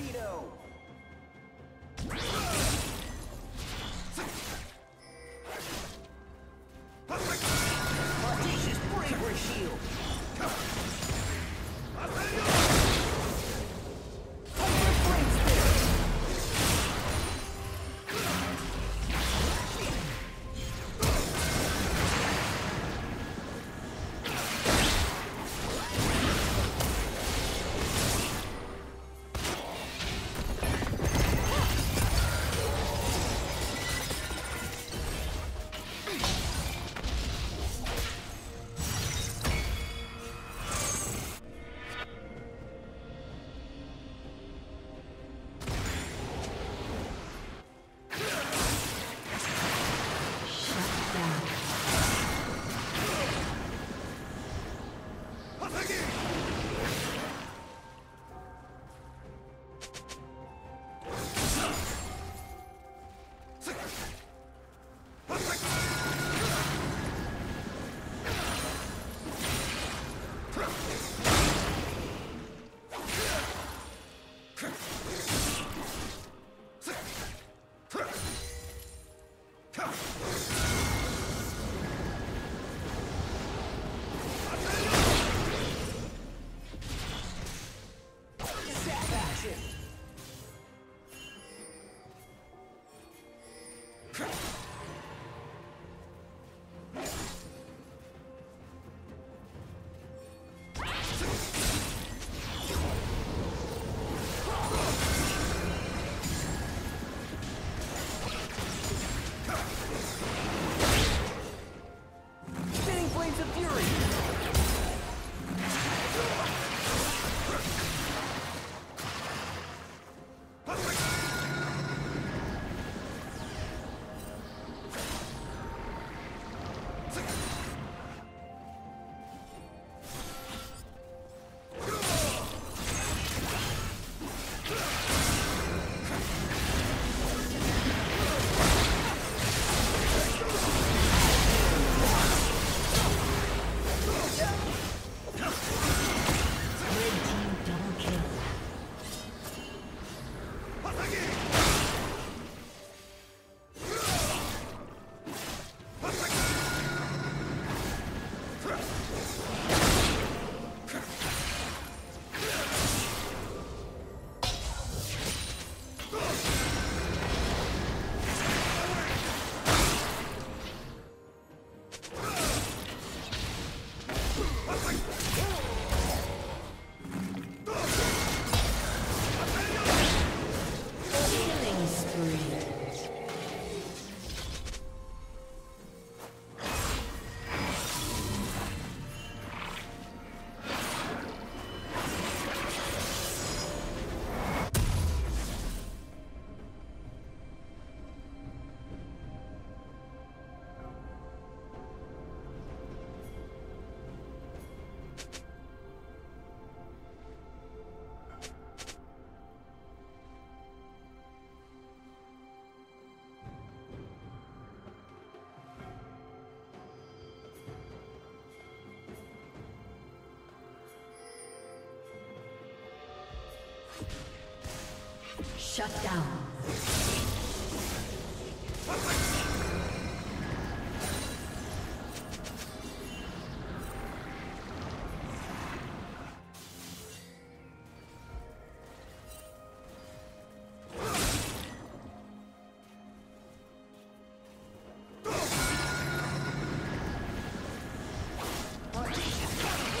torpedo! Huh. Shut down. Audacious bravery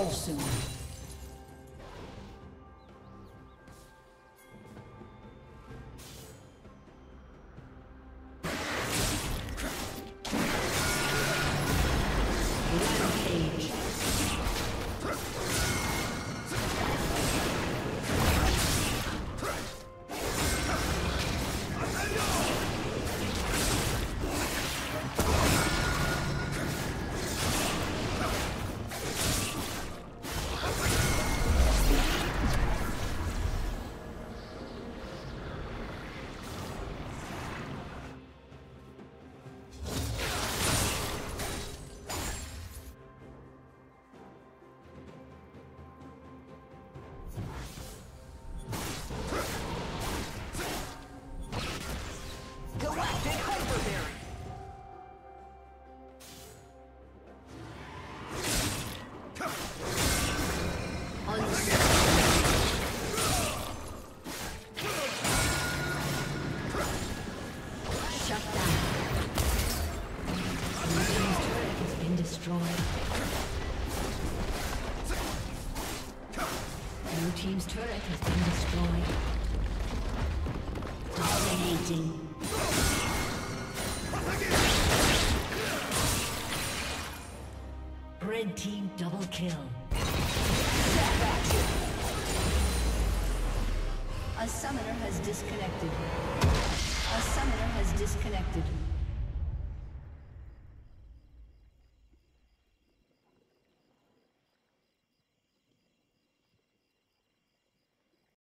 Awesome. Turret has been destroyed. Dominating. Red team double kill. A summoner has disconnected. A summoner has disconnected.